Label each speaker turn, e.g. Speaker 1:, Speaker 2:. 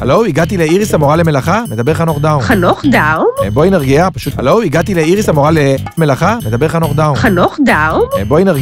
Speaker 1: הלו, הגעתי לאיריס המורה למלאכה, מדבר חנוך דאום.
Speaker 2: חנוך דאום?
Speaker 1: אה, בואי נרגיע, פשוט... הלו, הגעתי לאיריס המורה למלאכה, מדבר חנוך דאום.
Speaker 2: חנוך דאום?
Speaker 1: אה, בואי נרגיע.